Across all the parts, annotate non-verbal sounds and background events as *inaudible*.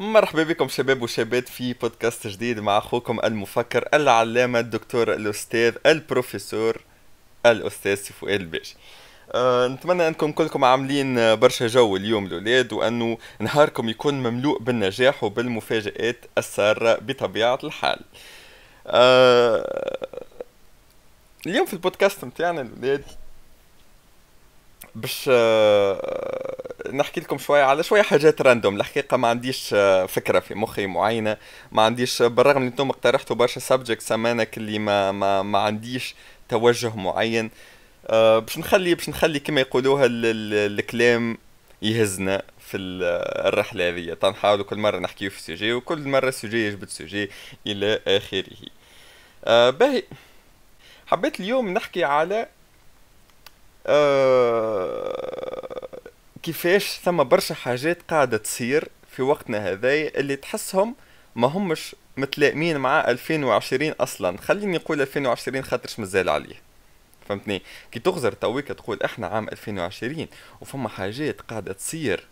مرحبا بكم شباب وشابات في بودكاست جديد مع أخوكم المفكر العلامة الدكتور الأستاذ البروفيسور الأستاذ سفوان الباشي أه نتمنى أنكم كلكم عاملين برشا جو اليوم الأولاد وأنه نهاركم يكون مملوء بالنجاح وبالمفاجآت السارة بطبيعة الحال. أه اليوم في البودكاست نتاعنا الأولاد باش آه، نحكي لكم شوية على شوية حاجات random الحقيقة ما عنديش آه، فكرة في مخي معينة. ما عنديش بالرغم من أنتم اقترحتوا برشا subjects أنا اللي ما ما ما عنديش توجه معين. آه، باش نخلي باش نخلي كما يقولوها الكلام يهزنا في الرحلة هذه تنحاولوا كل مرة نحكيو في سوجي وكل مرة سوجي يجبد سوجي إلى آخره. باهي. حبيت اليوم نحكي على آه، كيفاش ثم برشا حاجات قاعدة تصير في وقتنا هذايا اللي تحسهم ما همش متلائمين مع 2020 أصلا. خليني نقول 2020 خاطرش مازال عليه. فهمتني؟ كي تغزر تويك تقول إحنا عام 2020 وفما حاجات قاعدة تصير.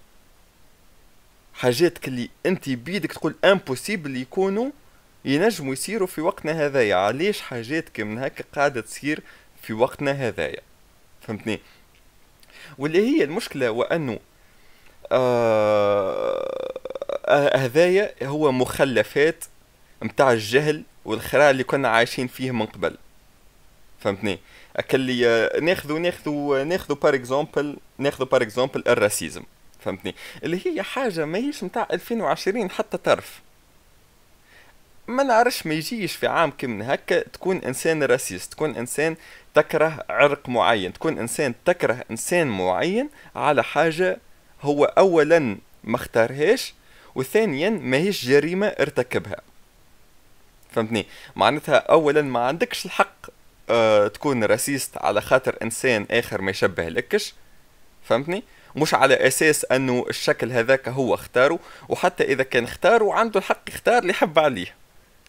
حاجات اللي أنت بيدك تقول impossible يكونوا ينجموا يصيروا في وقتنا هذايا. علاش حاجات كي من هكا قاعدة تصير في وقتنا هذايا؟ فهمتني؟ واللي هي المشكلة وأنه آه, آه، هذايا هو مخلفات متاع الجهل والخراء اللي كنا عايشين فيه من قبل. فهمتني؟ اللي آه، ناخذوا ناخذوا ناخذوا par exemple ناخذوا par exemple ال racisme. فهمتني؟ اللي هي حاجة ماهيش متاع 2020 حتى طرف. ما نعرفش ما يجيش في عام كم هكا تكون إنسان raciste تكون إنسان تكره عرق معين تكون إنسان تكره إنسان معين على حاجة هو اولا ما اختارهاش وثانيا ماهيش جريمة ارتكبها. فهمتني؟ معناتها اولا ما عندكش الحق أه تكون raciste على خاطر إنسان آخر ما يشبه لكش. فهمتني؟ مش على أساس أنه الشكل هذاك هو اختاره وحتى إذا كان اختاره عنده الحق يختار اللي يحب عليه.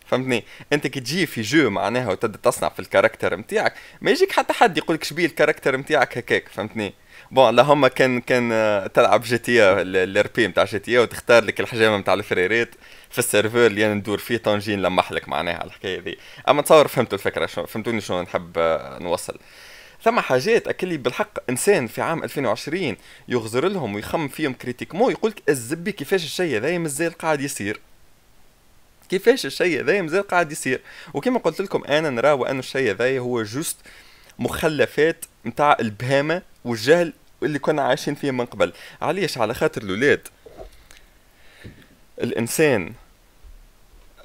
فهمتني؟ انت كي تجي في جو معناها وتبدأ تصنع في ال character نتاعك ما يجيك حتى حد يقول لك شبيه الكاركتر نتاعك هكاك فهمتني؟ بون اللهم كان كان آه، تلعب جي تي الار بي نتاع جي تي وتختار لك الحجامه نتاع الفريرات في السيرفر اللي أنا ندور فيه طنجين لمح لك معناها الحكاية دي أما تصور فهمتوا الفكرة شو فهمتوني شنو نحب آه، نوصل. ثم حاجات اكلي بالحق إنسان في عام 2020 يغزر لهم ويخمم فيهم كريتيك مو يقول لك الزبي كيفاش الشيء هذا مازال قاعد يصير. كيفاش الشيء هذا مازال قاعد يصير. وكما قلت لكم أنا نرى وأن الشيء هذا هو juste مخلفات نتاع البهامة والجهل اللي كنا عايشين فيه من قبل. علاش؟ على خاطر الاولاد الإنسان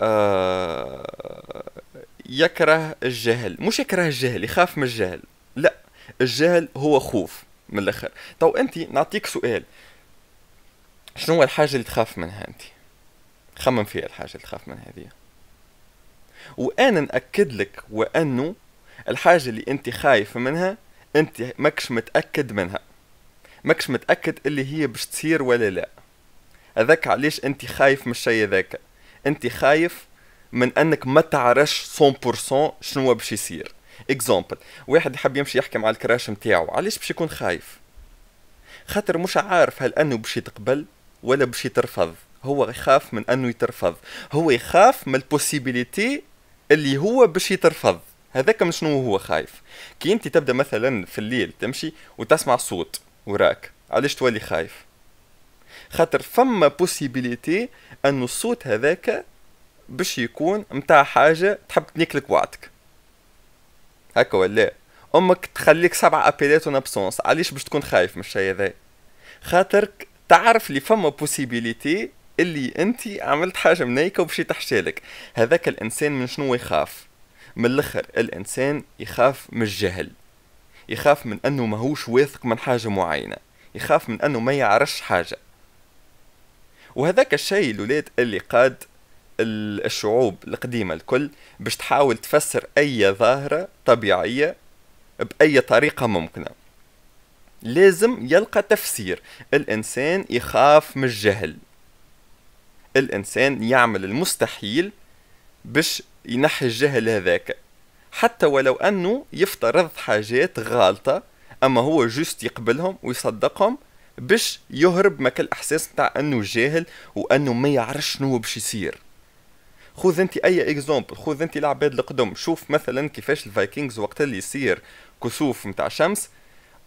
آه يكره الجهل. مش يكره الجهل يخاف من الجهل. لا الجهل هو خوف من الآخر. تو انت نعطيك سؤال. شنو الحاجة اللي تخاف منها انت؟ خمم فيها الحاجة اللي تخاف منها هذه. وأنا نأكد لك وأنه الحاجة اللي أنت خايف منها أنت ماكش متأكد منها. ماكش متأكد اللي هي باش تصير ولا لا. هذاك علاش أنت خايف من الشيء ذاك أنت خايف من أنك ما تعرفش 100% شنو باش يصير. example واحد يحب يمشي يحكي مع ال crush نتاعو علاش باش يكون خايف؟ خاطر مش عارف هل انه باش يتقبل ولا باش يترفض. هو يخاف من أنه يترفض. هو يخاف من ال possibility اللي هو باش يترفض. هذاك من شنو هو خايف؟ كي أنت تبدأ مثلا في الليل تمشي وتسمع صوت وراك علاش تولي خايف؟ خاطر فما possibility انه الصوت هذاك باش يكون متاع حاجة تحب تنيكلك وعدك. هكا ولا أمك تخليك سبع أبيلات ونبسونس علاش باش تكون خايف من الشيء هذا؟ خاطرك تعرف لي فما بوسيبيليتي اللي انت عملت حاجة منيكه وبشي تحشالك هذاك الإنسان من شنو يخاف؟ من الآخر الإنسان يخاف من الجهل. يخاف من أنه ماهوش واثق من حاجة معينة. يخاف من أنه ما يعرفش حاجة. وهذاك الشيء الولاد اللي قاد الشعوب القديمة الكل باش تحاول تفسر أي ظاهرة طبيعية بأي طريقة ممكنة. لازم يلقى تفسير. الإنسان يخاف من الجهل. الإنسان يعمل المستحيل باش ينحي الجهل هذاك. حتى ولو أنه يفترض حاجات غالطة أما هو جوست يقبلهم ويصدقهم باش يهرب ما الاحساس نتاع أنه جاهل وأنه ما يعرفش شنو باش يصير. خذ أنت أي exemple خذ أنت العباد القدم شوف مثلا كيفاش ال Vikings وقت اللي يصير كسوف نتاع شمس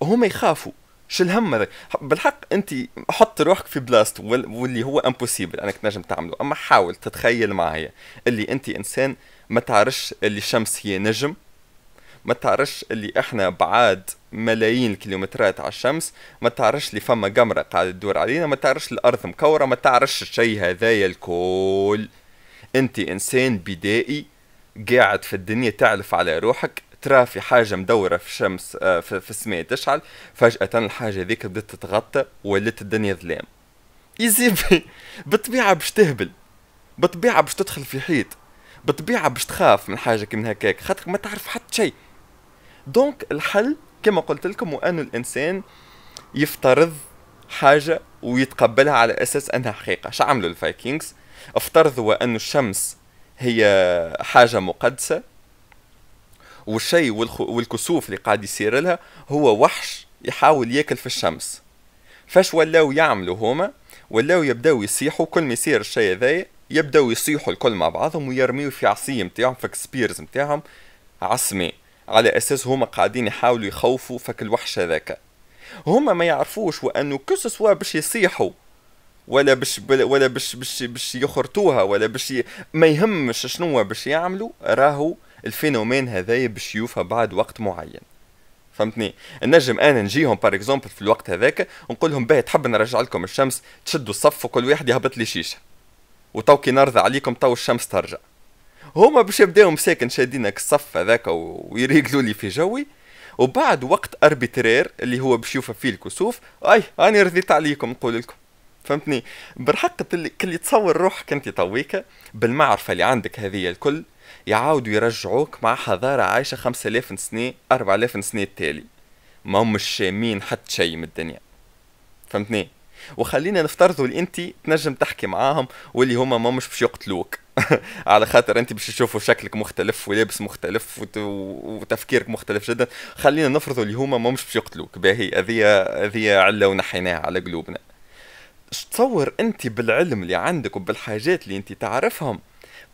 هما يخافوا. شو الهم هذا بالحق أنت حط روحك في بلاصته واللي هو impossible أنك تنجم تعمله. أما حاول تتخيل معايا اللي أنت إنسان ما تعرفش اللي الشمس هي نجم ما تعرفش اللي إحنا بعاد ملايين الكيلومترات على الشمس ما تعرفش اللي فما قمرة قاعدة تدور علينا ما تعرفش الأرض مكورة ما تعرفش الشيء هذايا الكل. أنت إنسان بدائي قاعد في الدنيا تعلف على روحك ترى في حاجة مدورة في الشمس آه، في السماء تشعل فجأة الحاجة ذيك بدات تتغطى ولات الدنيا ظلام. يزيد *laughs* بالطبيعة باش تهبل بالطبيعة باش تدخل في حيط بالطبيعة باش تخاف من حاجة كي من هكاك خاطر ما تعرف حتى شيء. donc الحل كما قلت لكم هو انه الإنسان يفترض حاجة ويتقبلها على أساس أنها حقيقة. شو عملوا ال Vikings افترضوا انه الشمس هي حاجة مقدسة والشيء والكسوف اللي قاعد يصير لها هو وحش يحاول ياكل في الشمس. فاش ولاو يعملوا هما؟ ولاو يبداو يصيحوا كل ما يصير الشيء هذايا يبداو يصيحوا الكل مع بعضهم ويرميوا في عصي متاعهم fucking spears متاعهم عالسماء على أساس هما قاعدين يحاولوا يخوفوا فك الوحش هذاك. هما ما يعرفوش وأنه que ce soit باش يصيحوا ولا باش ولا باش باش باش يخرطوها ولا باش ي... ما يهمش شنو باش يعملوا راهو ال phénomène هذايا باش يوفى بعد وقت معين. فهمتني؟ النجم أنا نجيهم par exemple في الوقت هذاك ونقول لهم باهي تحب نرجع لكم الشمس تشدوا الصف وكل واحد يهبط لي شيشة. وتو كي نرضى عليكم تو الشمس ترجع. هما باش يبداو مساكن شادينك الصف هذاك ويريقلوا لي في جوي. وبعد وقت arbitraire اللي هو باش يوفى فيه الكسوف أي راني رضيت عليكم نقول لكم. فهمتني؟ بالحق اللي تصور روحك أنت تويك بالمعرفة اللي عندك هذه الكل يعاودوا يرجعوك مع حضاره عايشة 5000 سنة 4000 سنة التالي. ما هم مش شامين حتى شيء من الدنيا. فهمتني؟ وخلينا نفترضوا اللي أنت تنجم تحكي معاهم واللي هما ما مش باش يقتلوك. *laughs* على خاطر أنت باش يشوفوا شكلك مختلف ولابس مختلف وت... وتفكيرك مختلف جدا. خلينا نفرضوا اللي هما ما مش باش يقتلوك. باهي هذه هذه عله ونحيناها على قلوبنا. تصور أنت بالعلم اللي عندك وبالحاجات اللي أنت تعرفهم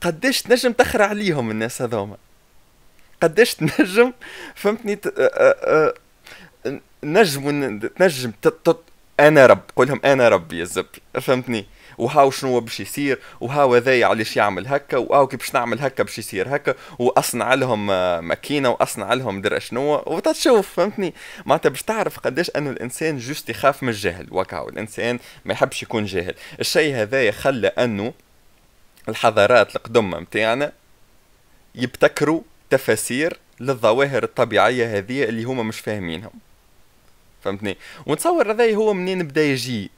قديش تنجم تخرع عليهم الناس هذوما؟ قديش تنجم فهمتني ت... نجم تنجم أنا رب قولهم أنا ربي يا زبي فهمتني؟ وهاو شنو باش يصير وهاو هذايا علاش يعمل هكا وهاو كيف باش نعمل هكا باش يصير هكا وأصنع لهم ماكينة وأصنع لهم درا شنو وتشوف فهمتني؟ معناتها باش تعرف قداش أنه الإنسان جوست يخاف من الجهل وكاو الانسان ما يحبش يكون جاهل. الشيء هذايا خلى أنه الحضارات القدمة متاعنا يبتكروا تفاسير للظواهر الطبيعية هذه اللي هما مش فاهمينهم. فهمتني؟ ونتصور هذا هو منين بدا يجي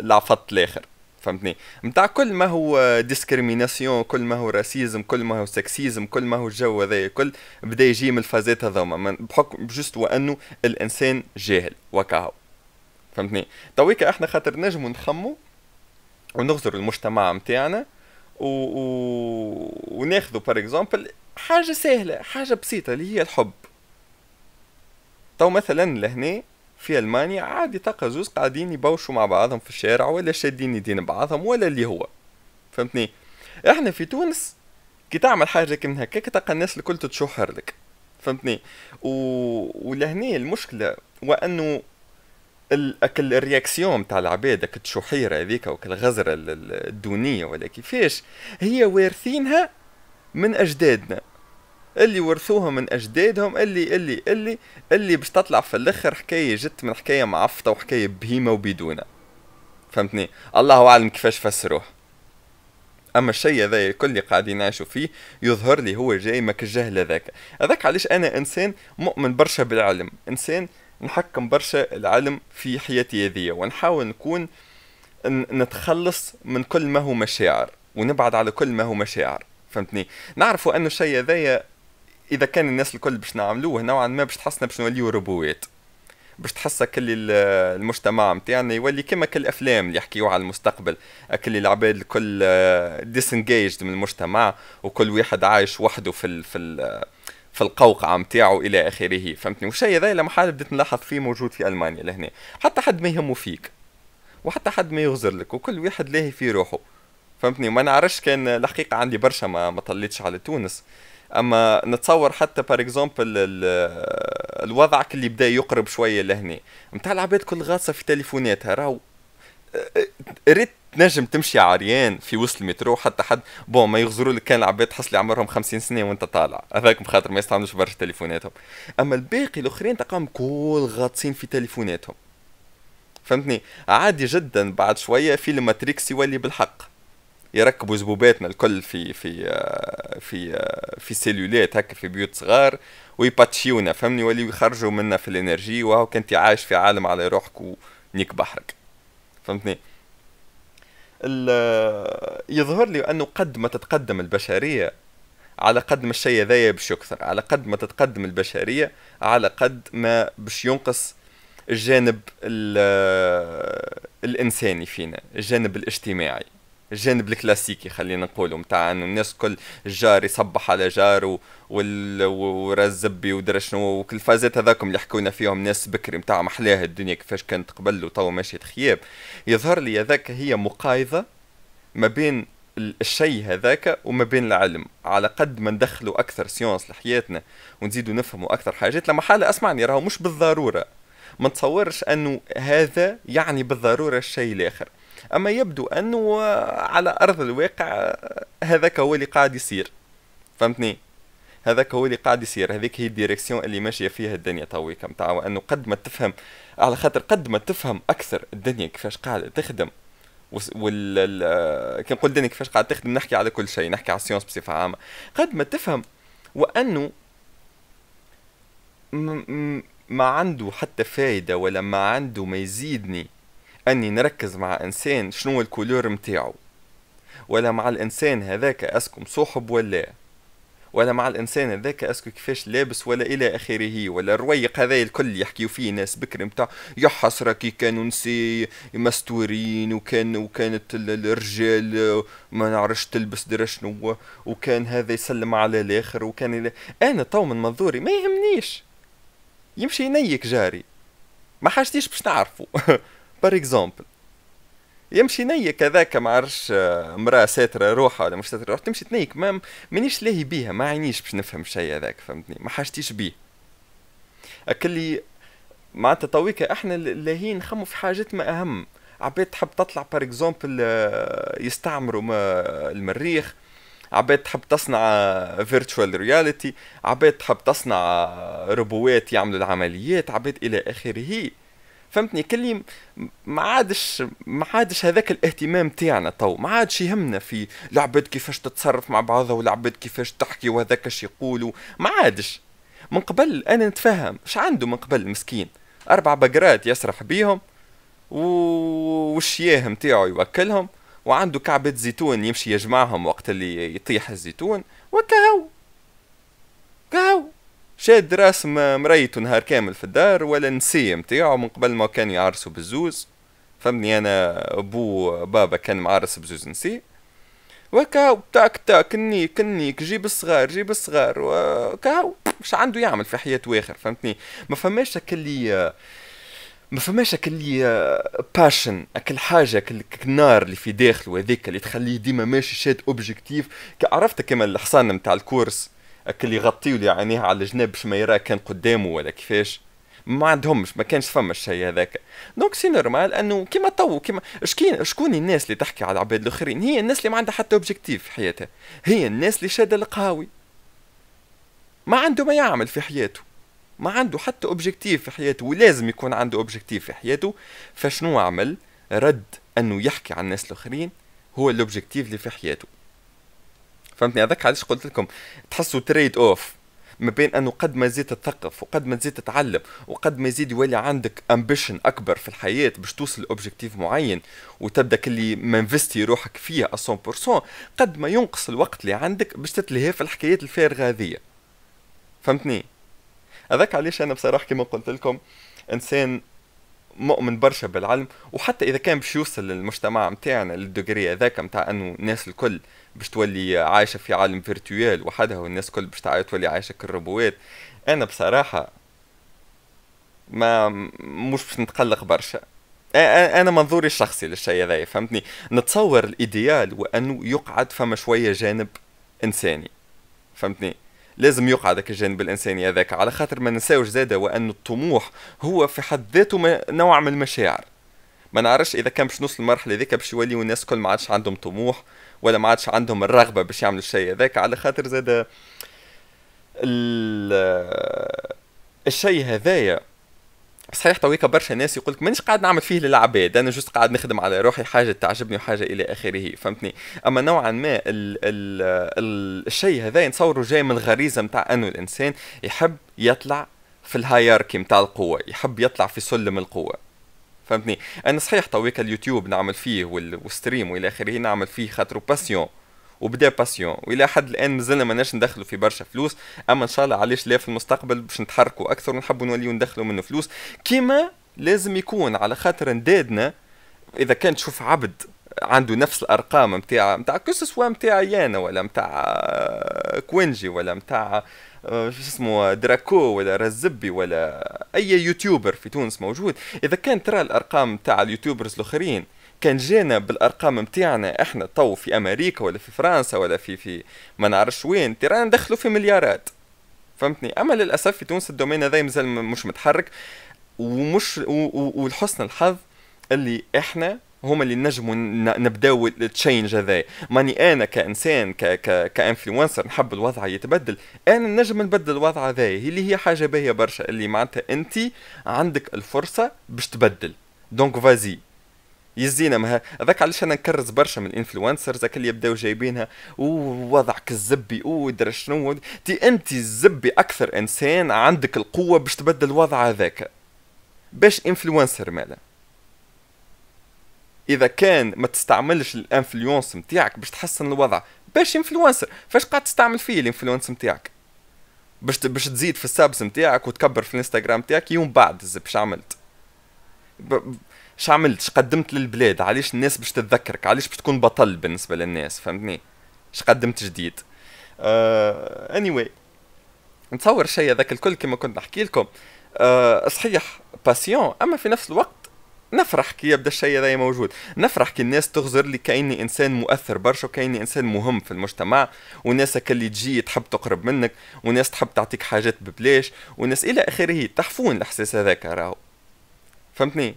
العفط الآخر. فهمتني؟ متاع كل ما هو discrimination كل ما هو racisme كل ما هو sexisme كل ما هو الجو هذا كل بدا يجي من الفازات هذوما. بحكم juste وانه الإنسان جاهل وكاهو فهمتني؟ تويكا إحنا خاطر نجمو نخمو ونغزر المجتمع متاعنا و... و... وناخذوا par exemple حاجة سهلة حاجة بسيطة اللي هي الحب. تو مثلا لهنا في ألمانيا عادي تلقى زوز قاعدين يبوشوا مع بعضهم في الشارع ولا شادين يدين بعضهم ولا اللي هو. فهمتني؟ إحنا في تونس كي تعمل حاجة كي من هكاك تلقى الناس الكل تتشوحر لك. فهمتني؟ و... ولهنا المشكلة وأنه اكل الرياكسيون تاع العباد اك التشوحيره هذيك وك الغزره الدونية ولا كيفاش هي وارثينها من أجدادنا. اللي ورثوها من أجدادهم اللي اللي اللي اللي باش تطلع في الأخر حكاية جت من حكاية معفطة وحكاية بهيمة وبدونة. فهمتني؟ الله أعلم كيفاش فسروه. أما الشيء هذا الكل اللي قاعدين نعيشوا فيه يظهر لي هو جاي مك الجهل هذاك. هذاك علاش أنا إنسان مؤمن برشا بالعلم. إنسان نحكم برشا العلم في حياتي هذية ونحاول نكون نتخلص من كل ما هو مشاعر ونبعد على كل ما هو مشاعر فهمتني؟ نعرفوا أنه الشيء هذايا إذا كان الناس الكل باش نعملوه نوعا ما باش تحسنا باش نوليو روبوات باش تحس كل المجتمع متاعنا يولي كما كل الافلام اللي يحكيو على المستقبل كل العباد الكل disengaged من المجتمع وكل واحد عايش وحده في ال في ال في القوقعة متاعه إلى آخره فهمتني؟ والشيء هذا لما حال بديت نلاحظ فيه موجود في ألمانيا لهنا. حتى حد ما يهمه فيك وحتى حد ما يغزر لك وكل واحد لاهي في روحه فهمتني؟ وما نعرفش كان الحقيقة عندي برشا ما, ما طليتش على تونس. أما نتصور حتى par exemple الوضع اللي بدأ يقرب شوية لهنا. نتاع العباد كل غاصة في تليفوناتها راهو ريت تنجم تمشي عريان في وسط المترو حتى حد بون ما يغزروا لك كان العباد تحس لي عمرهم 50 سنة وانت طالع. هذاك بخاطر ما يستعملوش برشا تليفوناتهم. أما الباقي الأخرين تلقاهم كل غاطسين في تليفوناتهم. فهمتني؟ عادي جدا بعد شوية فيلم ماتريكس يولي بالحق. يركبوا زبوباتنا الكل في في في في سيلولات هكا في بيوت صغار ويباتشيونا فهمني؟ ولي يخرجوا منا في الإنرجي وهو كنت عايش في عالم على روحك ونيك بحرك. فهمتني؟ يظهر لي أنه قد ما تتقدم البشرية على قد ما الشيء هذايا باش يكثر على قد ما تتقدم البشرية على قد ما باش ينقص الجانب الإنساني فينا الجانب الاجتماعي. الجانب الكلاسيكي خلينا نقولوا متاع الناس كل جار يصبح على جار وال... ورزبي ودرا شنو وكل الفازات هذاكم اللي حكونا فيهم ناس بكري متاع محلاها الدنيا كيفاش كانت قبل وتوا ماشية خياب يظهر لي هذاك هي مقايضة ما بين الشيء هذاك وما بين العلم. على قد ما ندخلوا أكثر science لحياتنا ونزيدوا نفهموا أكثر حاجات لما حالة أسمعني راهو مش بالضرورة. ما نتصورش أنه هذا يعني بالضرورة الشيء الآخر. أما يبدو أنه على أرض الواقع هذاك هو اللي قاعد يصير. فهمتني؟ هذاك هو اللي قاعد يصير. هذيك هي ال direction اللي ماشية فيها الدنيا تويكا نتاع انه قد ما تفهم على خاطر قد ما تفهم أكثر الدنيا كيفاش قاعدة تخدم. وال كي نقول الدنيا كيفاش قاعدة تخدم نحكي على كل شيء نحكي على ال science بصفة عامة. قد ما تفهم وأنه ما عنده حتى فايدة ولا ما عنده ما يزيدني أني نركز مع إنسان شنو ال couleur متاعو. ولا مع الإنسان هذاك est-ce que مصوحب ولا ولا مع الإنسان هذاك est-ce que كيفاش لابس ولا إلى آخره. ولا الرويق هذا الكل يحكيو فيه ناس بكر متاع يا حسرة كي كانوا نسي مستورين وكان وكانت الرجال ما نعرفش تلبس درا شنو وكان هذا يسلم على الآخر وكان أنا تو من منظوري ما يهمنيش. يمشي ينيك جاري. ما حاجتيش باش نعرفه *laughs* par exemple يمشي نيك هذاك ما عرفش آه، مراه ساترة روحها ولا مش ساترة روحها تمشي تنيك ما مانيش لاهي بيها ما عينيش باش نفهم الشيء هذاك فهمتني؟ ما حاجتيش بيه. اكلي معناتها تويكا إحنا لاهيين نخمو في حاجات ما أهم. عباد تحب تطلع par exemple آه، يستعمروا المريخ عباد تحب تصنع virtual reality عباد تحب تصنع روبوات يعملوا العمليات عباد إلى آخره. فهمتني؟ كلي ما عادش ما عادش هذاك الاهتمام تاعنا تو. ما عادش يهمنا في العباد كيفاش تتصرف مع بعضها والعباد كيفاش تحكي وهذاك اش يقولوا. ما عادش. من قبل أنا نتفهم اش عنده من قبل مسكين؟ أربع بقرات يسرح بيهم والشياه متاعو يوكلهم وعنده كعبة زيتون يمشي يجمعهم وقت اللي يطيح الزيتون. وكهو. كهو. شاد راس مريته نهار كامل في الدار ولا نسي متاعو من قبل ما كان يعرسوا بالزوز فهمني أنا أبو بابا كان معرس بزوز نسي. وكاو تاك تاك كني كنيك جيب الصغار جيب الصغار وكاو مش عنده يعمل في حياة واخر فهمتني؟ ما فماش اللي ما فماش اللي باشن أكل حاجة النار اللي في داخله هذيك اللي تخليه ديما ماشي شاد اوبجيكتيف عرفت كما الحصان نتاع الكورس؟ اللي يغطيو لي عينيه على الجناب باش ما يراه كان قدامه ولا كيفاش. ما عندهمش ما كانش فما الشيء هذاك. دونك سي نورمال أنه كيما تو كيما شكين شكون الناس اللي تحكي على العباد الآخرين؟ هي الناس اللي ما عندها حتى اوبجيكتيف في حياتها. هي الناس اللي شادة القهاوي. ما عنده ما يعمل في حياته. ما عنده حتى objectif في حياته ولازم يكون عنده objectif في حياته. فشنو عمل؟ رد أنه يحكي عن الناس الآخرين هو ال objectif اللي في حياته. فهمتني؟ هذاك علاش قلت لكم. تحسوا trade-off ما بين أنه قد ما زيد تثقف وقد ما تزيد تتعلم وقد ما يزيد يولي عندك ambition أكبر في الحياة باش توصل ل objectif معين وتبدأ كلي م investi روحك فيها 100% قد ما ينقص الوقت اللي عندك باش تتلهي في الحكايات الفارغه هذيا فهمتني؟ هذاك علاش أنا بصراحة كما قلت لكم إنسان مؤمن برشا بالعلم وحتى إذا كان باش يوصل للمجتمع متاعنا لل degré هذاك متاع إنه الناس الكل باش تولي عايشة في عالم virtuel وحدها والناس الكل باش تولي عايشة كالروبوات. أنا بصراحة ما مش باش نتقلق برشا. أنا منظوري الشخصي للشيء هذا فهمتني؟ نتصور الايديال وأنه يقعد فما شوية جانب إنساني. فهمتني؟ لازم يقعد هذاك الجانب الإنساني هذاك. على خاطر ما نساوش زاده وأن الطموح هو في حد ذاته نوع من المشاعر. ما نعرفش إذا كان باش نوصل المرحله ذيك باش يوليو الناس كل ما عادش عندهم طموح ولا ما عادش عندهم الرغبة باش يعملوا الشيء هذاك. على خاطر زاده الشيء هذايا صحيح تويكا برشا ناس يقول لك مانيش قاعد نعمل فيه للعباد أنا just قاعد نخدم على روحي حاجة تعجبني وحاجة إلى آخره فهمتني؟ أما نوعا ما ال ال ال الشيء هذا نصوره جاي من الغريزة نتاع أنه الإنسان يحب يطلع في ال hierarchy نتاع القوة يحب يطلع في سلم القوة فهمتني؟ أنا صحيح تويكا اليوتيوب نعمل فيه وال stream وإلى آخره نعمل فيه خاطر passion وبدا passion وإلى حد الآن مازلنا ماناش ندخلوا في برشا فلوس. أما إن شاء الله علاش لا في المستقبل باش نتحركوا أكثر ونحبوا نوليو ندخلوا منه فلوس. كيما لازم يكون على خاطر ندادنا إذا كان تشوف عبد عنده نفس الأرقام نتاع نتاع que ce soit نتاعي أنا ولا نتاع كوينجي ولا نتاع شو اسمه دراكو ولا رزبي ولا أي youtuber في تونس موجود. إذا كان ترى الأرقام نتاع ال youtubers الآخرين كان جينا بالأرقام نتاعنا إحنا تو في أمريكا ولا في فرنسا ولا في في ما نعرفش وين ترانا ندخلوا في مليارات. فهمتني؟ أما للأسف في تونس ال domaine هذا مازال مش متحرك ومش ولحسن الحظ اللي إحنا هما اللي نجموا نبداو ال change هذا. ماني أنا كإنسان ك ك ك influencer نحب الوضع يتبدل أنا نجم نبدل الوضع هذا اللي هي حاجة باهية برشا اللي معناتها انت عندك الفرصة باش تبدل. donc vas-y يزينا ما هذاك علاش أنا نكرز برشا من ال influencers اللي يبداو جايبينها. ووضعك الزبي. ودر شنو؟ تي أنت الزبي أكثر إنسان عندك القوة باش تبدل الوضع هذاك. باش influencer مالا إذا كان ما تستعملش ال influence نتاعك باش تحسن الوضع باش influencer. فاش قاعد تستعمل فيه ال influence نتاعك باش باش تزيد في ال subs نتاعك وتكبر في الإنستغرام نتاعك يوم بعد باش عملت؟ اش عملت قدمت للبلاد علاش الناس باش تتذكرك؟ علاش باش تكون بطل بالنسبة للناس؟ فهمتني؟ اش قدمت جديد؟ uh, anyway. نتصور الشيء هذاك الكل كما كنت نحكي لكم. uh, صحيح passion أما في نفس الوقت نفرح كي يبدأ الشيء هذا موجود. نفرح كي الناس تغزر لي كأني إنسان مؤثر برشا وكأني إنسان مهم في المجتمع. وناس اللي تجي تحب تقرب منك وناس تحب تعطيك حاجات ببلاش وناس إلى آخره تحفون الإحساس هذاك راهو. فهمتني؟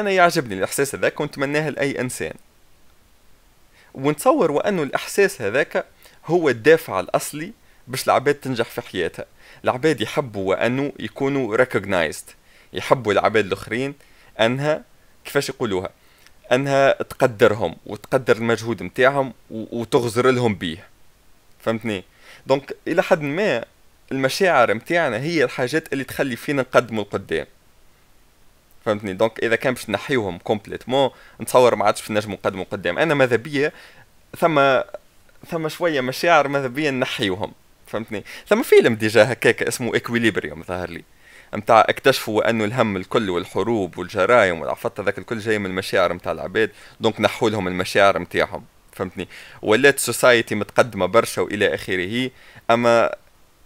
أنا يعجبني الإحساس هذاك ونتمناه لأي إنسان. ونتصور وانه الإحساس هذاك هو الدافع الأصلي باش العباد تنجح في حياتها. العباد يحبوا وانه يكونوا recognized يحبوا العباد الآخرين أنها كيفاش يقولوها؟ أنها تقدرهم وتقدر المجهود نتاعهم وتغزر لهم بيه. فهمتني؟ donc إلى حد ما المشاعر نتاعنا هي الحاجات اللي تخلي فينا نقدموا القدام فهمتني؟ donc إذا كان باش نحيوهم complètement نتصور ما عادش نجموا نقدموا قدام. أنا ماذا بيا ثم ثم شوية مشاعر ماذا بيا نحيوهم فهمتني؟ ثم فيلم déjà هكاك اسمه Equilibrium ظهر لي. نتاع اكتشفوا انه الهم الكل والحروب والجرائم والعفط هذاك الكل جاي من المشاعر نتاع العباد donc نحوا لهم المشاعر نتاعهم فهمتني؟ ولات society متقدمة برشا وإلى آخره أما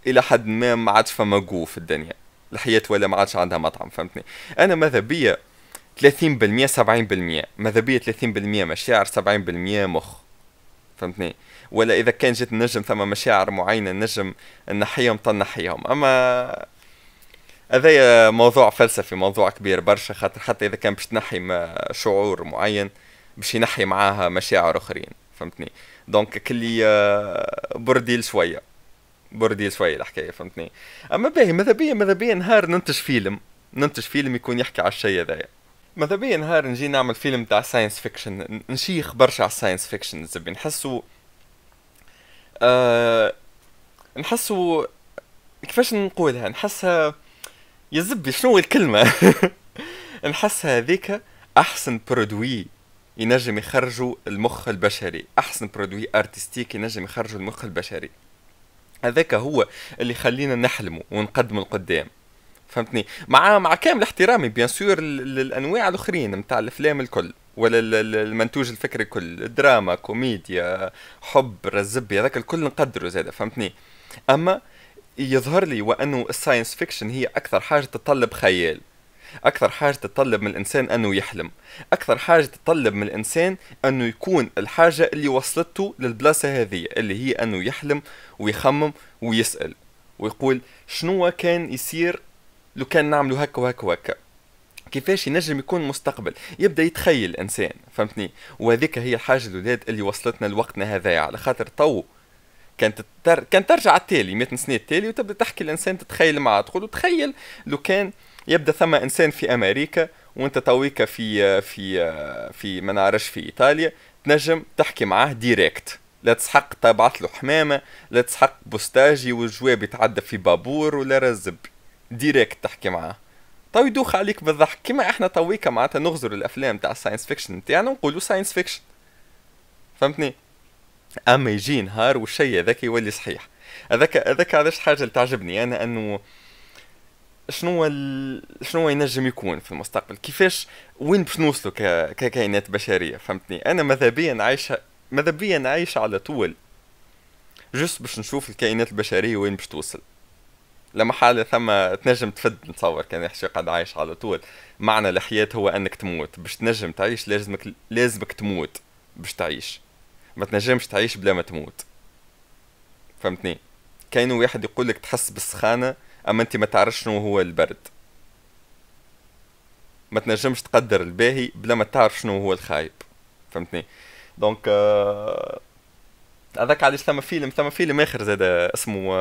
إلى حد ما ما عادش فما جو في الدنيا. الحياة ولا ما عادش عندها طعم فهمتني؟ أنا ماذا بيا 30% 70% ماذا بيا 30% مشاعر 70% مخ. فهمتني؟ ولا إذا كان جيت نجم ثم مشاعر معينة نجم نحيهم نحيهم. أما هذايا موضوع فلسفي موضوع كبير برشا خاطر حتى إذا كان باش تنحي شعور معين باش ينحي معاها مشاعر أخرين. فهمتني؟ donc كلي آه، bordel شوية. bordel شوي الحكاية فهمتني؟ أما باهي ماذا بيا ماذا بيا نهار ننتج فيلم ننتج فيلم يكون يحكي على الشيء هذايا. ماذا بيا نهار نجي نعمل فيلم تاع science fiction نشيخ برشا على ال science fiction زبي نحسو آه نحسو كيفاش نقولها؟ نحسها يا زبي شنو الكلمة؟ *laughs* نحسها هذيك أحسن produit ينجم يخرجوا المخ البشري أحسن produit artistique ينجم يخرجوا المخ البشري. هذاك هو اللي يخلينا نحلموا ونقدموا القدام فهمتني؟ مع مع كامل احترامي bien sûr للأنواع الآخرين نتاع الأفلام الكل ولا المنتوج الفكري الكل دراما كوميديا حب رزبي هذاك الكل نقدره زاده فهمتني؟ أما يظهر لي وأنه ال science fiction هي أكثر حاجة تتطلب خيال. أكثر حاجة تتطلب من الإنسان أنه يحلم. أكثر حاجة تتطلب من الإنسان أنه يكون الحاجة اللي وصلته للبلاصة هذه اللي هي أنه يحلم ويخمم ويسأل ويقول شنو كان يصير لو كان نعملوا هكا وهكا وهكا؟ كيفاش ينجم يكون مستقبل؟ يبدأ يتخيل الإنسان فهمتني؟ وهذيك هي الحاجة الاولاد اللي وصلتنا لوقتنا هذايا على خاطر تو كانت تر... كان ترجع التالي 100 سنة التالي وتبدأ تحكي الإنسان تتخيل معاه تقول تخيل لو كان يبدأ ثم إنسان في أمريكا وأنت تويكا في في في ما نعرفش في إيطاليا تنجم تحكي معاه direct لا تسحق تبعث له حمامة لا تسحق بوستاجي والجواب يتعدى في بابور ولا الزب. direct تحكي معاه. تو يدوخ عليك بالضحك. كيما إحنا تويكا معناتها نغزر الأفلام تاع ال science fiction نتاعنا ونقولوا science fiction فهمتني؟ أما يجي نهار والشيء هذاك يولي صحيح. هذاك هذاك علاش حاجة اللي تعجبني أنا أنه شنو. شنو ينجم يكون في المستقبل؟ كيفاش وين باش نوصلوا ك... ككائنات بشرية؟ فهمتني؟ أنا ماذا بيا نعيش ماذا بيا نعيش على طول جست باش نشوف الكائنات البشرية وين باش توصل. لما حالة ثم تنجم تفد نتصور كان يحشي قاعد عايش على طول. معنى الحياة هو أنك تموت. باش تنجم تعيش لازمك لازمك تموت باش تعيش. ما تنجمش تعيش بلا ما تموت. فهمتني؟ كاين واحد يقول لك تحس بالسخانة أما أنت ما تعرفش شنو هو البرد. ما تنجمش تقدر الباهي بلا ما تعرف شنو هو الخايب. فهمتني؟ donc آه هذاك علاش ثم فيلم ثم فيلم آخر زاد اسمه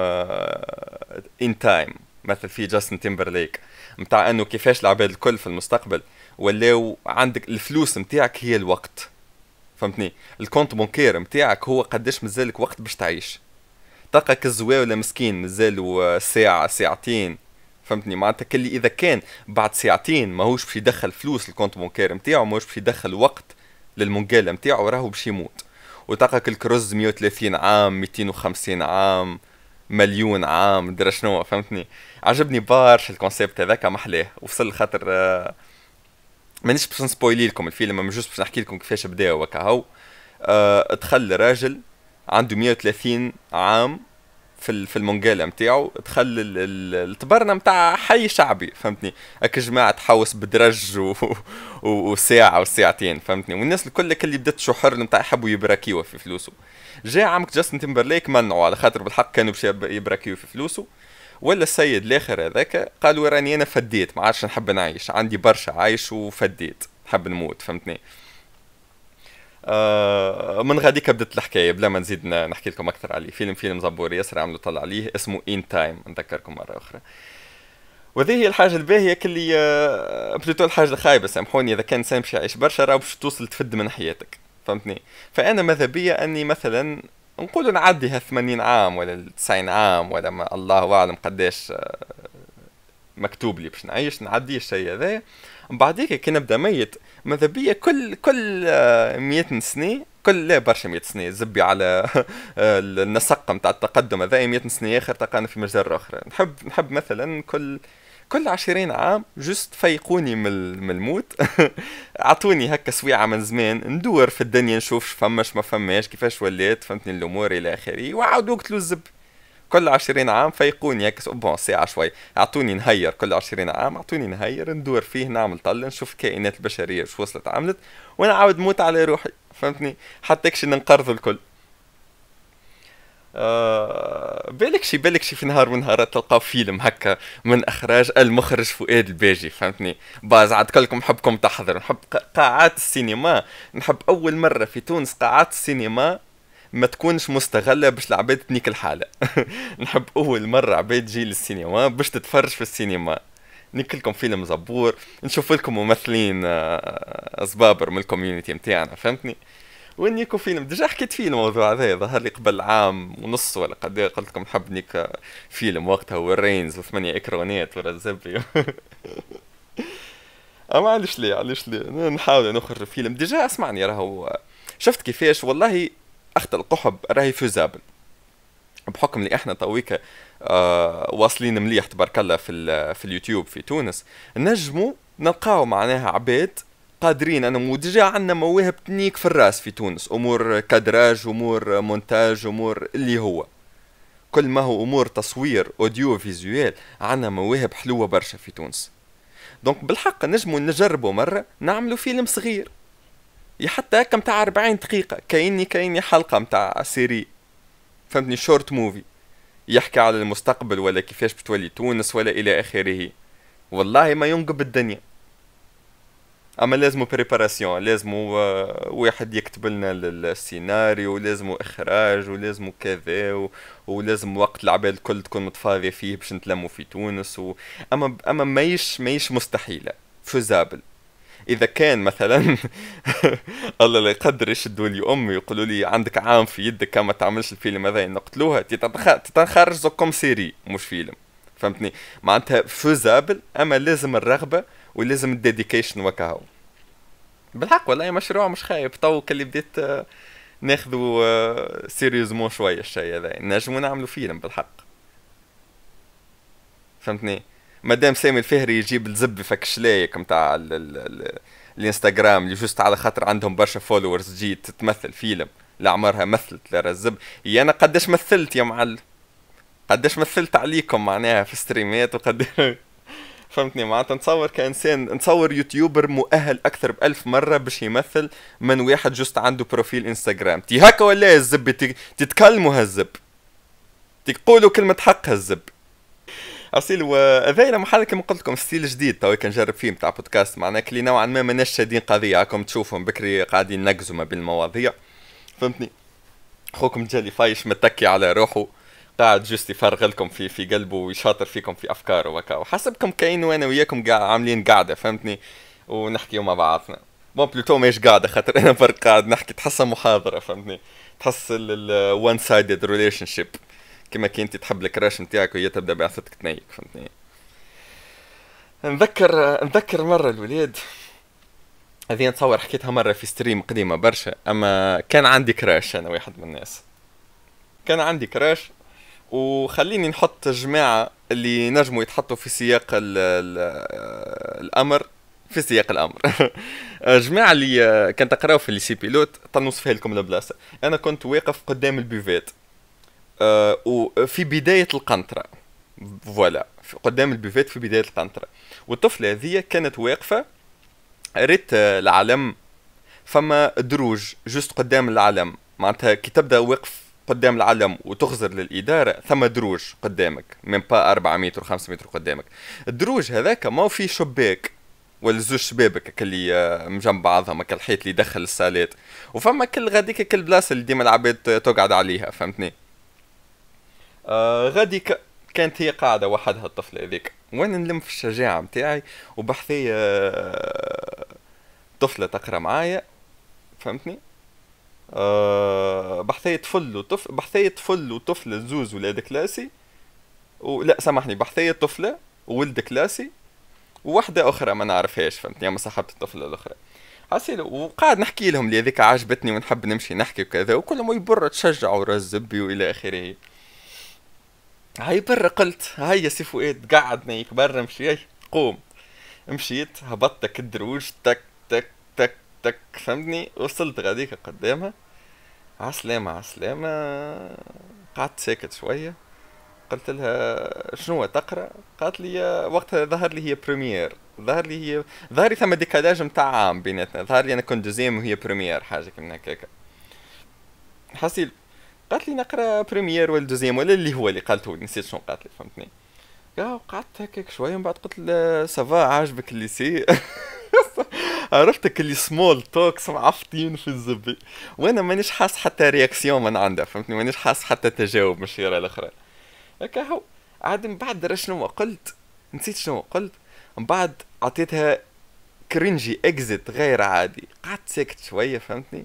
In uh, Time مثل فيه Justin Timberlake نتاع أنه كيفاش العباد الكل في المستقبل ولاو عندك الفلوس نتاعك هي الوقت. فهمتني؟ ال compte bancaire نتاعك هو قداش مازالك وقت باش تعيش. تلقى كالزواوله مسكين؟ مازالو ساعة ساعتين. فهمتني؟ معناتها كلي إذا كان بعد ساعتين ماهوش باش يدخل فلوس ال compte bancaire نتاعو ماهوش باش يدخل وقت للمنقاله نتاعو راهو باش يموت. وتلقاك الكروز 130 عام 250 عام مليون عام درا شنو؟ فهمتني؟ عجبني برشا ال concept هذاك محلاه وصل خاطر آه، مانيش باش نسبويلي لكم الفيلم juste باش نحكي لكم كيفاش بدا وكا أه دخل راجل عنده 130 عام في في المونجالا نتاعو دخل التبرنا نتاع حي شعبي فهمتني؟ هكا جماعة تحوس بدرج و... وساعة وساعتين فهمتني؟ والناس الكل اللي بدات تشحر نتاع يحبوا يبراكيوا في فلوسه. جاء عمك جاستن تيمبرليك منعوا على خاطر بالحق كانوا باش يبراكيوا في فلوسه. ولا السيد الآخر هذاك قال راني أنا فديت ما عادش نحب نعيش عندي برشا عايش وفديت نحب نموت فهمتني؟ من غاديك بدت الحكاية بلا ما نزيد نحكي لكم أكثر عليه. فيلم فيلم زبور ياسر عملوا طلع عليه اسمه In Time نذكركم مرة أخرى. وهذه هي الحاجة الباهية كلي آه plutôt الحاجة الخايبة سامحوني إذا كان إنسان باش يعيش برشا راه باش توصل تفد من حياتك فهمتني؟ فأنا ماذا بيا أني مثلا نقول نعدي ها 80 عام ولا 90 عام ولا ما الله أعلم قداش آه مكتوب لي باش نعيش نعدي الشيء هذا. من بعديك كي نبدا ميت. ماذا بيا؟ كل كل 100 آه، سنة كل لا برشا 100 سنة. زبي على *laughs* النسق نتاع التقدم هذا 100 سنة آخر تلقانا في مجرة أخرى نحب نحب مثلا كل كل عشرين عام جست فيقوني من الموت. *laughs* أعطوني هكا سويعة من زمان ندور في الدنيا نشوف فماش ما فماش كيفاش وليت فهمتني الأمور إلى آخره. وعاود قتلوا الزب كل عشرين عام فيقوني هكا بون ساعة شوي. أعطوني نهير كل عشرين عام أعطوني نهير ندور فيه نعمل طل نشوف الكائنات البشرية شو وصلت عملت وأنا عاود موت على روحي. فهمتني؟ حتى كشي ننقرض الكل. آه بالك شي بالك شي في نهار من نهارات تلقاو فيلم هكا من إخراج المخرج فؤاد الباجي فهمتني؟ باز عاد كلكم نحبكم تحضر نحب قاعات السينما نحب أول مرة في تونس قاعات السينما ما تكونش مستغلة باش العباد تنيك الحالة. *laughs* نحب أول مرة عباد تجي للسينما باش تتفرج في السينما. نكلكم فيلم زبور نشوف لكم ممثلين زبابر آه، من الكوميونيتي متاعنا فهمتني؟ ونيكو فيلم. ديجا حكيت فيه الموضوع هذا ظهر لي قبل عام ونص ولا قد إيه، قلت لكم نحب نيك فيلم وقتها والرينز وثمانية إكرونات ولا زبي. *laughs* أما علاش ليه؟ علاش ليه؟ نحاول نخرج فيلم. ديجا اسمعني راهو شفت كيفاش؟ والله أخت القحب راهي faisable بحكم اللي إحنا تويكا آه واصلين مليح تبارك الله في في اليوتيوب في تونس نجموا نلقاو معناها عباد قادرين. أنا و déjà عندنا مواهب تنيك في الراس في تونس. أمور cadrage أمور مونتاج أمور اللي هو. كل ما هو أمور تصوير audiovisuel عندنا مواهب حلوة برشا في تونس. donc بالحق نجموا نجربوا مرة نعملوا فيلم صغير. حتى هكا متاع 40 دقيقة كأني كأني حلقة متاع série فهمتني short movie يحكي على المستقبل ولا كيفاش بتولي تونس ولا إلى آخره. والله ما ينقب الدنيا. أما لازم préparation لازم واحد يكتب لنا السيناريو ولازم إخراج ولازم كذا ولازم وقت العباد الكل تكون متفاضية فيه باش نتلموا في تونس و... أما أما مايش مايش مستحيلة faisable. إذا كان مثلا *laughs* الله لا يقدر يشدوا لي امي يقولوا لي عندك عام في يدك كما تعملش الفيلم هذا نقتلوها. تتخرج زوكم série مش فيلم. فهمتني؟ معناتها faisable أما لازم الرغبة ولازم ال dedication وكاهو بالحق والله مشروع مش خايب. تو كلي بديت آه، ناخذو sérieusement شوية الشيء هذا. نجمو نعملو فيلم بالحق. فهمتني؟ مادام سامي الفهري يجيب الزب فك شلايك متاع الانستغرام اللي juste على خاطر عندهم برشا followers تجي تتمثل فيلم لعمرها مثلت لرا الزب. يا أنا قداش مثلت يا معلم؟ قداش مثلت عليكم معناها في stream ات وقداش *laughs* فهمتني؟ معناتها نتصور كإنسان نتصور YouTuber مؤهل أكثر بألف مرة باش يمثل من واحد juste عنده profil انستغرام تي هكا ولا الزب؟ تتكلموا هالزب تقولوا كلمة حق هالزب أصيل وهذا محل كما قلت لكم style جديد تو كنجرب فيه نتاع بودكاست معناه كلي نوعا ما ماناش شادين قضية. هاكم تشوفهم بكري قاعدين نقزوا ما بين المواضيع فهمتني؟ خوكم جالي فايش متكي على روحه قاعد juste يفرغ لكم في في قلبه ويشاطر فيكم في أفكاره وكا. وحسبكم كاين وأنا وياكم عاملين قاعدة فهمتني؟ ونحكيو مع بعضنا. bon plutôt ماهيش قاعدة خاطر أنا برك قاعد نحكي تحسها محاضرة فهمتني؟ تحس ال one sided relationship كما كي انت تحب ال crush نتاعك وهي تبدأ بعثتك تنيك فهمتني؟ نذكر نذكر مرة الولاد هذه نتصور حكيتها مرة في stream قديمة برشا أما كان عندي crush أنا واحد من الناس. كان عندي crush وخليني نحط جماعة اللي نجموا يتحطوا في سياق ال ال الأمر في سياق الأمر. *laughs* جماعة اللي كانت تقراو في ال lycée pilote تنوصفها لكم البلاصة. أنا كنت واقف قدام ال buvette أه وفي بداية القنطرة. voilà. قدام ال buvette في بداية القنطرة. والطفلة هذه كانت واقفة ريت العلم فما دروج juste قدام العلم. معناتها كي تبدأ واقف قدام العلم وتغزر للإدارة ثم دروج قدامك. من با 4 متر 5 متر قدامك. الدروج هذاك ما في شباك ولا زوج شبابك اللي آه، مجنب بعضهم الحيط اللي يدخل السالات وفما كل غاديك كل بلاصة اللي ديما العباد تقعد عليها فهمتني؟ آه غادي ك... كانت هي قاعدة وحدها الطفلة هذيك. وأنا نلم في الشجاعة متاعي؟ وبحثية آه، طفلة تقرأ معايا. فهمتني؟ آه بحثية طفل وطفل بحثية طفل وطفلة زوز ولاد كلاسي. ولا سامحني بحذايا طفلة وولد كلاسي. وواحدة أخرى ما نعرفهاش فهمتني أما صاحبة الطفلة الأخرى. حسيت وقاعد نحكي لهم اللي هذيك عجبتني ونحب نمشي نحكي وكذا وكلهم يبر تشجعوا راس زبي وإلى آخره. هاي برا قلت هاي يا سي فؤاد قعد نيك برا مشي قوم. مشيت هبطتك الدروج تك تك تك تك فهمتني؟ وصلت غاديك قدامها. عسلامة عسلامة. قعدت ساكت شوية. قلت لها شنو تقرأ؟ قالت لي وقتها ظهر لي هي première ظهر لي هي ظهر لي ثم décalage نتاع عام بيناتنا. ظهر لي أنا كنت deuxième وهي première حاجة كيما هكاك حسيل قالت لي نقرا première ولا deuxième ولا اللي هو اللي قالته نسيت شنو قالت لي فهمتني. قعدت هكاك شوية من بعد قلت لها ça va عاجبك ال lycée *laughs* عرفتك اللي small talks معفطين في الزبي. وأنا مانيش حاس حتى réaction من عندها فهمتني؟ مانيش حاس حتى تجاوب من الشيره الاخرى هكا هو. عاد من بعد شنو؟ قلت نسيت شنو؟ قلت من بعد عطيتها cringy exit غير عادي. قعدت ساكت شوية فهمتني؟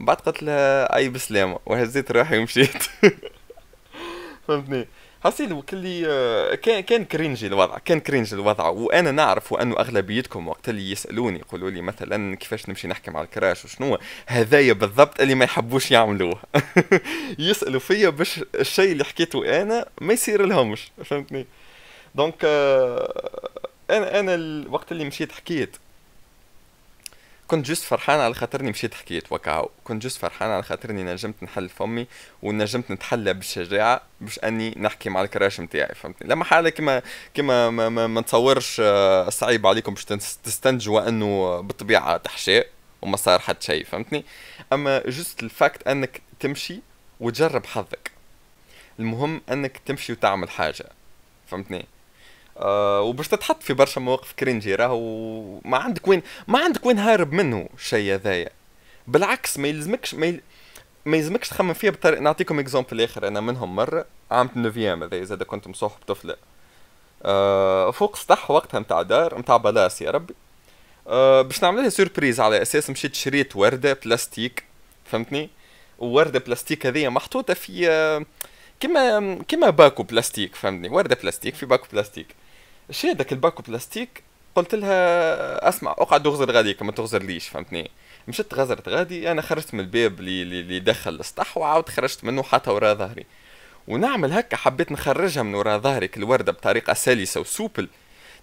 من بعد قلت لها أي بسلامة وهزيت روحي ومشيت. *laughs* فهمتني؟ حصيل وكلي آه، كان كان cringy الوضع كان cringy الوضع وأنا نعرف وانه أغلبيتكم وقت اللي يسألوني يقولوا لي مثلا كيفاش نمشي نحكي مع ال crush وشنو هذايا بالضبط اللي ما يحبوش يعملوه. *laughs* يسألوا فيا باش الشيء اللي حكيته أنا ما يصير لهمش فهمتني؟ donc آه، أنا أنا الوقت اللي مشيت حكيت كنت just فرحان على خاطرني مشيت حكيت وكهو كنت just فرحان على خاطرني نجمت نحل فمي ونجمت نتحلى بالشجاعة باش أني نحكي مع ال crush نتاعي فهمتني؟ لما حالة كما كما ما, ما, ما نتصورش آه، صعيب عليكم باش تستنتجوا أنه بالطبيعة تحشاء وما صار حد شيء فهمتني؟ أما just ال fact أنك تمشي وتجرب حظك. المهم أنك تمشي وتعمل حاجة فهمتني؟ آه وباش تتحط في برشا مواقف cringy راهو ما عندك وين ما عندك وين هارب منه الشيء هذايا. بالعكس ما يلزمكش ما, يل... ما يلزمكش تخمم فيها بطريقه نعطيكم exemple آخر. أنا منهم مرة عام ال neuvième هذا زاد كنت مصاحب طفلة. آه فوق سطح وقتها نتاع دار نتاع place يا ربي. آه باش نعمل لها surprise على أساس مشيت شريت وردة بلاستيك فهمتني؟ ووردة بلاستيك هذه محطوطة في آه، كما كما باكو بلاستيك فهمتني؟ وردة بلاستيك في باكو بلاستيك. شي هذاك الباكو بلاستيك قلت لها أسمع اقعد اغزر غاديك ما تغزرليش فهمتني؟ مشيت غزرت غادي أنا خرجت من الباب اللي يدخل السطح وعاود خرجت منه حتى ورا ظهري. ونعمل هكا حبيت نخرجها من ورا ظهري الورده بطريقة سلسة و souple.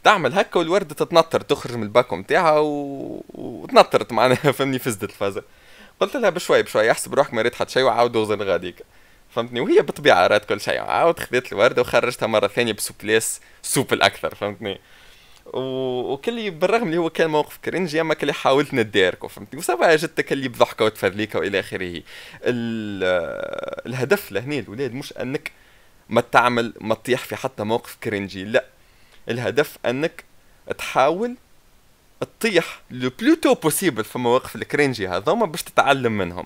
تعمل هكا والوردة تتنطر تخرج من الباكو نتاعها و... وتنطرت معناها فهمني فسدت الفازة. قلت لها بشوي بشوي احسب روحك ما ريت حتى شيء وعاود اغزر غاديك. فهمتني؟ وهي بالطبيعه رأت كل شيء. عاود خذيت الوردة وخرجتها مرة ثانية ب souplesse souple أكثر فهمتني؟ وكل بالرغم اللي هو كان موقف cringe أما كل حاولت نداركه فهمتني؟ وسبع جدت كل بضحكة وتفذليكه وإلى آخره. الهدف لهنا الولاد مش أنك ما تعمل ما تطيح في حتى موقف cringy لا. الهدف أنك تحاول تطيح le plus tôt possible في مواقف ال cringy هذوما باش تتعلم منهم.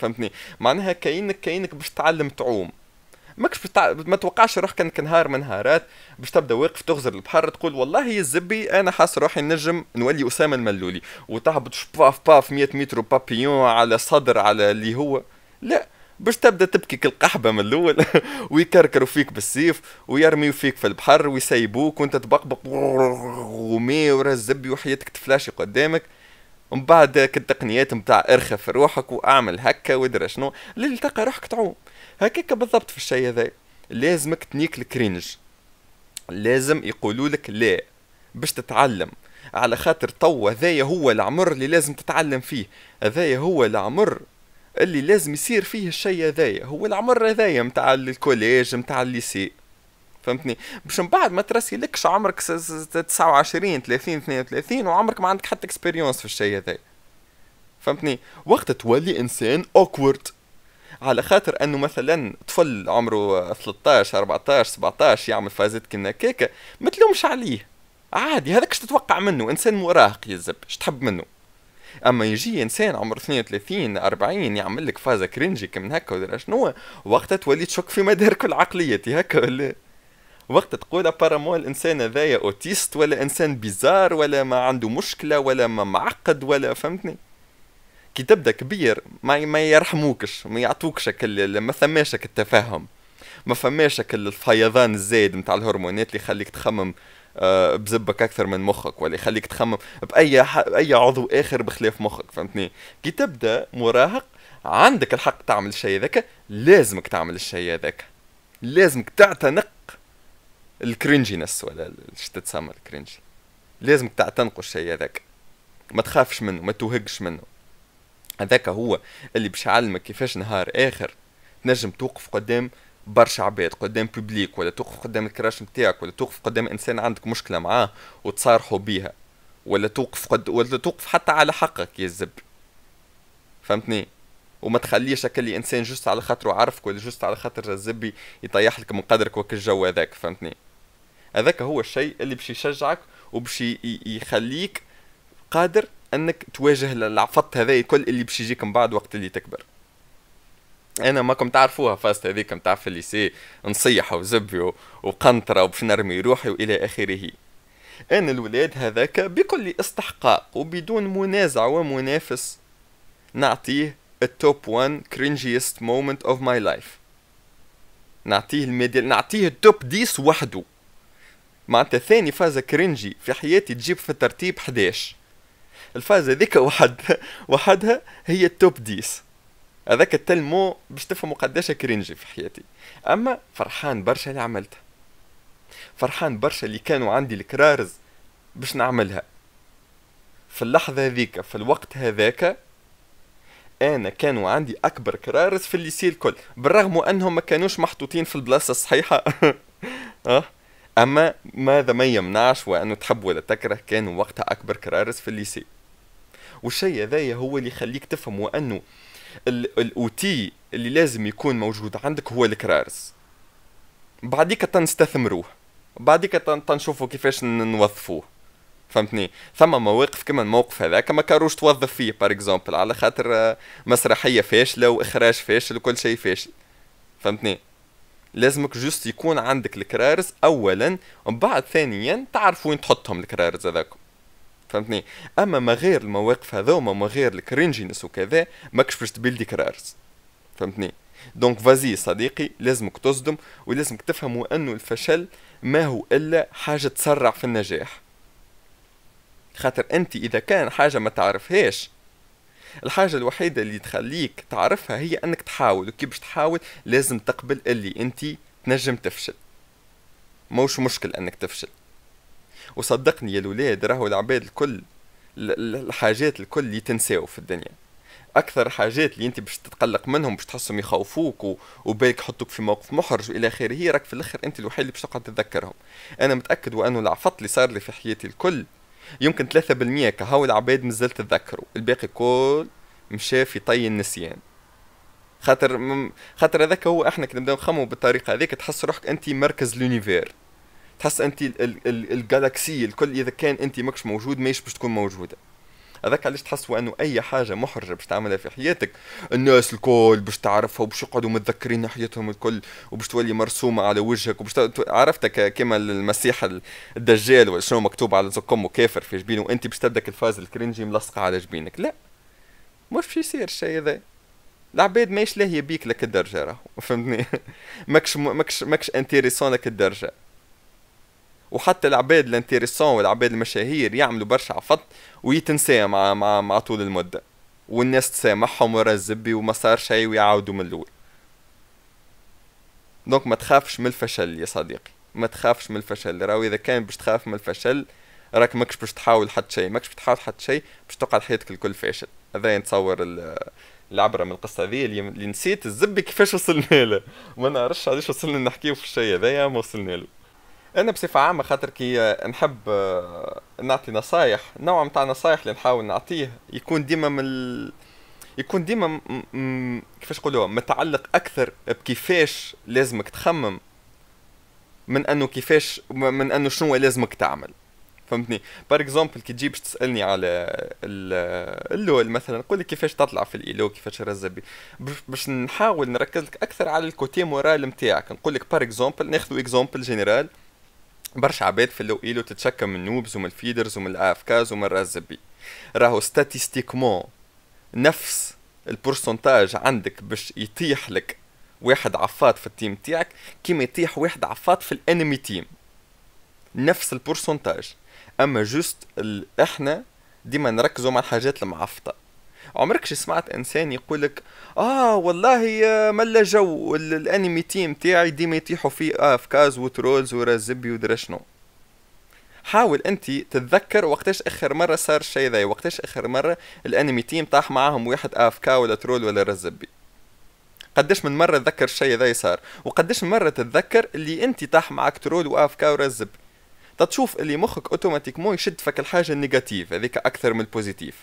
فهمتني؟ معناها كأنك كأنك باش تتعلم تعوم. ماكش بتع... ما توقعش روحك انك نهار من نهارات باش تبدأ واقف تغزر البحر تقول والله يا الزبي أنا حاس روحي نجم نولي أسامة الملولي وتهبط باف باف 100 متر بابيون على صدر على اللي هو. لا باش تبدأ تبكي كالقحبة من الأول *laughs* ويكركروا فيك بالسيف ويرميو فيك في البحر ويسيبوك وأنت تبقبق ومي ورا الزبي وحياتك تفلاشي قدامك. ومن بعد التقنيات نتاع ارخف روحك واعمل هكا ودرا شنو اللي تلقى روحك تعوم. هكاك بالضبط في الشيء هذا. لازمك تنيك ال cringe. لازم يقولوا لك لا باش تتعلم. على خاطر توا هذايا هو العمر اللي لازم تتعلم فيه. هذايا هو العمر اللي لازم يصير فيه الشيء هذايا. هو العمر هذايا متاع ال collège متاع ال lycée. فهمتني؟ باش من بعد ما ترسي لكش عمرك 29 30 32 وعمرك ما عندك حتى expérience في الشيء هذا. فهمتني؟ وقت تولي إنسان awkward على خاطر أنه مثلا طفل عمره 13 14 17 يعمل فازات كيما هكا ما تلومش عليه. عادي هذاك تتوقع منه؟ إنسان مراهق يزب اش تحب منه؟ أما يجي إنسان عمره 32 40 يعمل لك فازة cringy كيما هكا ولا شنو وقتها تولي تشك في مدارك العقلية هكا ولا؟ وقت تقول apparemment الإنسان هذايا autiste ولا إنسان bizarre ولا ما عنده مشكلة ولا ما معقد ولا فهمتني؟ كي تبدأ كبير ما ما يرحموكش ما يعطوكش ما ثماش التفاهم ما فماش الفيضان الزايد نتاع الهرمونات اللي يخليك تخمم آه، بزبك أكثر من مخك ولا يخليك تخمم بأي اي عضو آخر بخلاف مخك فهمتني؟ كي تبدأ مراهق عندك الحق تعمل الشيء ذاك لازمك تعمل الشيء هذاك لازمك تعتنق ال cringiness ولا إيش تتسمى ال cringy. لازمك تعتنقوا الشيء هذاك. ما تخافش منه ما توهقش منه. هذاك هو اللي باش يعلمك كيفاش نهار آخر تنجم توقف قدام برشا عباد قدام public ولا توقف قدام ال crush نتاعك ولا توقف قدام إنسان عندك مشكلة معاه وتصارحوا بيها ولا توقف قد ولا توقف حتى على حقك يا الزب. فهمتني؟ وما تخليش اللي إنسان جست على خاطره عارفك ولا juste على خاطر الزبي يطيح لك من قدرك وك الجو هذاك فهمتني؟ هذاك هو الشيء اللي باش يشجعك وباش يخليك قادر أنك تواجه العفط هذا الكل اللي باش يجيك من بعد وقت اللي تكبر. أنا ماكم تعرفوها فازة هذيك نتاع في ال lycée نصيح وزبي وقنطرة وباش نرمي روحي وإلى آخره. أنا ال award هذاك بكل استحقاق وبدون منازع ومنافس نعطيه ال top 1 cringiest moment of my life. نعطيه ال médaille نعطيه ال top 10 وحده. معناتها ثاني فازة cringy في حياتي تجي في الترتيب 11 الفازة ذيك وحد وحدها هي ال top 10 هذاك tellement باش تفهموا قداش cringy في حياتي. أما فرحان برشا اللي عملتها. فرحان برشا اللي كانوا عندي الكرارز باش نعملها. في اللحظة هذيك في الوقت هذاك أنا كانوا عندي أكبر كرارز في ال lycée الكل. بالرغم أنهم ما كانوش محطوطين في البلاصة الصحيحة. *laughs* أه؟ أما ماذا ما يمنعش وأنه تحب ولا تكره كانوا وقتها أكبر كرارز في ال lycée. والشيء هذايا هو اللي يخليك تفهم وأنه ال outil اللي لازم يكون موجود عندك هو الكرارز بعديك تنستثمروه. بعديك تنشوفوا كيفاش نوظفوه. فهمتني؟ ثم مواقف كما الموقف هذاك ما كاروش توظف فيه par exemple على خاطر مسرحية فاشلة وإخراج فاشل وكل شيء فاشل. فهمتني؟ لازمك juste يكون عندك الكرارز اولا ومن بعد ثانيا تعرف وين تحطهم الكرارز هذاكم فهمتني؟ أما ما غير المواقف هذوما ما غير ال cringiness وكذا ماكش باش ت build ي كرارز. فهمتني؟ donc vas-y صديقي لازمك تصدم ولازمك تفهموا أنه الفشل ما هو إلا حاجة تسرع في النجاح. خاطر أنت إذا كان حاجة ما تعرفهاش الحاجة الوحيدة اللي تخليك تعرفها هي أنك تحاول وكي باش تحاول لازم تقبل اللي أنت تنجم تفشل. موش مشكل أنك تفشل. وصدقني يا الولاد راهو العباد الكل الحاجات الكل اللي تنساو في الدنيا. أكثر حاجات اللي أنت باش تتقلق منهم باش تحسهم يخوفوك وبالك يحطوك في موقف محرج وإلى آخره راك في الأخر أنت الوحيد اللي باش تقعد تتذكرهم. أنا متأكد وانه العفط اللي صار لي في حياتي الكل يمكن 3% كهو العباد مازلت تتذكروا الباقي كل مشى في طي النسيان. خاطر مم... خاطر هذاك هو إحنا كي نبداو نخمموا بالطريقة هذيك تحس روحك انت مركز l'univers تحس انت ال galaxie الكل إذا كان انت ماكش موجود ماهيش باش تكون موجودة. هذاك علاش تحس انه أي حاجة محرجة باش تعملها في حياتك. الناس الكل باش تعرفها وباش يقعدوا متذكرين حياتهم الكل وباش تولي مرسومة على وجهك وباش عرفتك كما المسيح الدجال ولا شنو مكتوب على زقمه كافر في جبينه وأنت باش تبدأ الفاز ال cringy ملصقه على جبينك. لا. مش باش يصير الشيء هذا. العباد ماهيش لاهيه بيك لك الدرجة راهو فهمتني؟ *laughs* ماكش ماكش ماكش intéressant لك الدرجة. وحتى العباد ال intéressants والعباد المشاهير يعملوا برشا عفط ويتنسى مع مع مع طول المدة. والناس تسامحهم ورا الزبي وما صار شيء ويعاودوا من الأول. donc ما تخافش من الفشل يا صديقي. ما تخافش من الفشل. راهو إذا كان باش تخاف من الفشل راك ماكش باش تحاول حتى شيء ماكش تحاول حتى شيء باش تقعد حياتك الكل فاشل. هذا نتصور العبرة من القصة هذه اللي نسيت. الزبي كيفاش وصلنا له؟ ما نعرفش علاش وصلنا نحكيو في الشيء هذايا ما وصلنا له. أنا بصفة عامة خاطر كي نحب آه، نعطي نصايح نوع متاع نصايح اللي نحاول نعطيه يكون ديما من ال... يكون ديما م... كيفاش نقولوا متعلق أكثر بكيفاش لازمك تخمم من أنه كيفاش من أنه شنو لازمك تعمل. فهمتني؟ par exemple كي تجيب تسألني على ال LoL مثلا نقول لك كيفاش تطلع في ال elo كيفاش رزبي باش نحاول نركز لك أكثر على ال côté moral نتاعك نقول لك par exemple ناخذ exemple général برشا عباد في ال low elo تتشكى من ال noobs ومن ال feeders ومن ال AFKs ومن الرازبي راهو statistiquement نفس ال pourcentage عندك باش يطيح لك واحد عفاط في ال team تاعك كيما يطيح واحد عفاط في ال enemy team. نفس ال pourcentage أما juste إحنا ديما نركزوا مع الحاجات المعفطة. عمرك سمعت إنسان يقولك آه والله آه، ملا جو ال enemy team تاعي ديما يطيحوا فيه آه AFKs و trolls ورازبي ودرا شنو؟ حاول أنت تتذكر وقتاش آخر مرة صار الشيء ذا وقتاش آخر مرة ال enemy team طاح معاهم واحد AFK ولا troll ولا رزبي قداش من مرة تذكر الشيء ذا صار وقداش من مرة تتذكر اللي أنت طاح معاك troll و AFK ورزبي تشوف اللي مخك automatiquement يشد فك الحاجة ال négative هذيك أكثر من ال positive.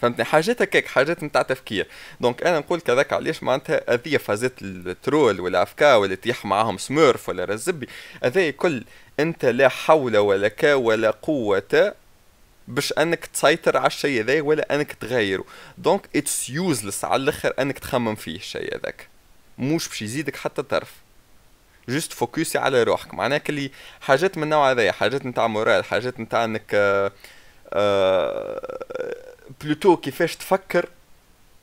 فهمتني؟ حاجات هكاك حاجات نتاع تفكير. donc أنا نقول كذاك علاش معناتها هذيا فازات ال troll وال AFK ولا تيح معاهم smurf ولا رزبي هذا كل أنت لا حول ولا كا ولا قوة باش أنك تسيطر على الشيء هذا ولا أنك تغيره. donc it's useless على الأخر أنك تخمم فيه الشيء هذاك. موش باش يزيدك حتى طرف. juste focus ي على روحك. معناها كلي حاجات من النوع هذايا حاجات نتاع moral حاجات نتاع أنك آه آه plutôt كيفاش تفكر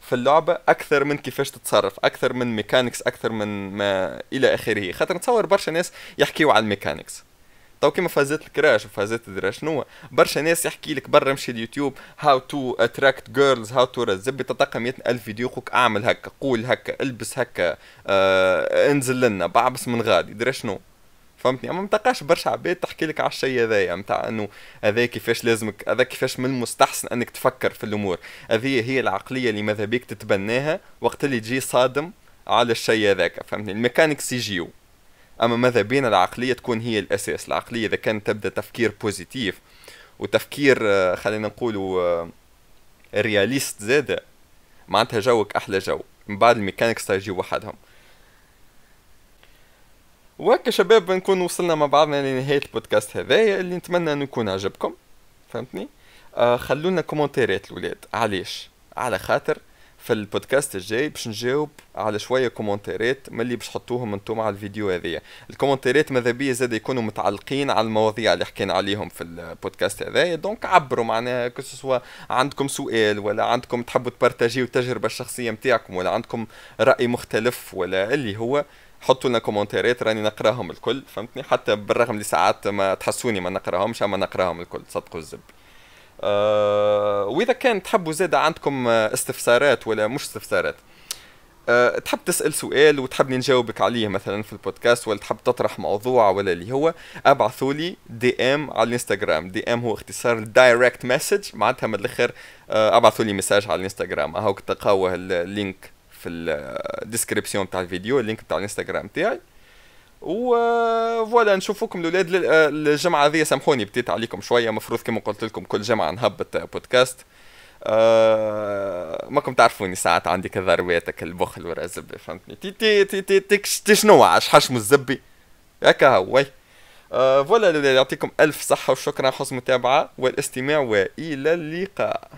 في اللعبة أكثر من كيفاش تتصرف أكثر من mechanics أكثر من ما إلى آخره. خاطر نتصور برشا ناس يحكيوا على ال mechanics تو كيما فازات ال crush وفازات درا شنو؟ برشا ناس يحكي لك برا مشي اليوتيوب how to attract girls how to رزبي تلقى ألف فيديو خوك أعمل هكا قول هكا البس هكا آه انزل لنا بعبس من غادي. درا شنو؟ فهمتني؟ أما متلقاش برشا عباد تحكي لك على الشيء هذايا نتاع إنه هذا كيفاش لازمك هذا كيفاش من المستحسن إنك تفكر في الأمور. هذه هي العقلية اللي ماذا بيك تتبناها وقت اللي تجي صادم على الشيء هذاك فهمتني؟ ال mechanics يجيو أما ماذا بينا العقلية تكون هي الأساس. العقلية إذا كانت تبدأ تفكير positif وتفكير آه، خلينا نقولوا آه، réaliste زاده معناتها جوك أحلى جو. من بعد ال mechanics تجي وحدهم. وهكا شباب نكون وصلنا مع بعضنا لنهاية البودكاست هذايا اللي نتمنى انه يكون عجبكم. فهمتني؟ آه خلونا كومنتيرات الولاد. علاش؟ على خاطر في البودكاست الجاي باش نجاوب على شوية كومنتيرات من اللي باش تحطوهم أنتم على الفيديو هذايا. الكومنتيرات ماذا بيا زاد يكونوا متعلقين على المواضيع اللي حكينا عليهم في البودكاست هذايا. donc عبروا معناها que ce soit عندكم سؤال ولا عندكم تحبوا تبارتاجيو التجربة الشخصية نتاعكم ولا عندكم رأي مختلف ولا اللي هو حطوا لنا كومنتيرات راني نقراهم الكل فهمتني؟ حتى بالرغم اللي ساعات ما تحسوني ما نقراهمش أما نقراهم الكل صدقوا الزب أه وإذا كان تحبوا زاد عندكم استفسارات ولا مش استفسارات أه تحب تسأل سؤال وتحبني نجاوبك عليه مثلا في البودكاست ولا تحب تطرح موضوع ولا اللي هو أبعثوا لي DM على الإنستغرام. DM هو اختصار direct message معناتها من الآخر أه أبعثوا لي message على الإنستغرام. أهو تلقاوه ال link في ال description تاع الفيديو ال link تاع الانستغرام تاعي. و فوالا نشوفكم الاولاد الجمعة هذه سامحوني بديت عليكم شوية مفروض كما قلت لكم كل جمعة نهبط بودكاست. أه ماكم تعرفوني ساعات عندي كذا رواتك البخل الزبي فهمتني؟ تي تي تي تي تي, شنو؟ عاش حشم الزبي هكا هو أه فوالا يعطيكم ألف صحة وشكرا حسن المتابعه والاستماع وإلى اللقاء.